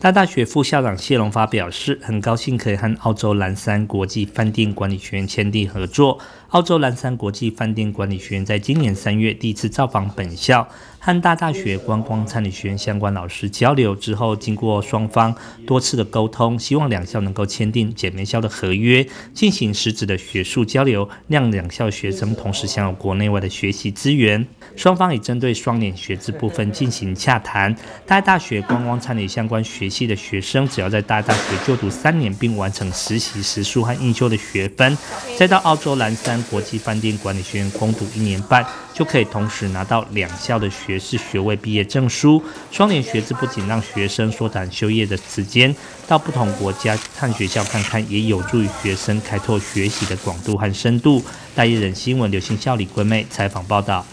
大大学副校长谢龙发表示，很高兴可以和澳洲蓝山国际饭店管理学院签订合作。澳洲蓝山国际饭店管理学院在今年三月第一次造访本校，和大大学观光餐旅学院相关老师交流之后，经过双方多次的沟通，希望两校能够签订姐妹校的合约，进行实质的学术交流，让两校学生同时享有国内外的学习资源。双方已针对双联学制部分进行洽谈。大大学观光餐旅相关学系的学生，只要在大大学就读三年，并完成实习时数和应修的学分，再到澳洲蓝山。国际饭店管理学院攻读一年半，就可以同时拿到两校的学士学位毕业证书。双联学制不仅让学生缩短修业的时间，到不同国家看学校看看，也有助于学生开拓学习的广度和深度。大一人新闻流行校李桂妹采访报道。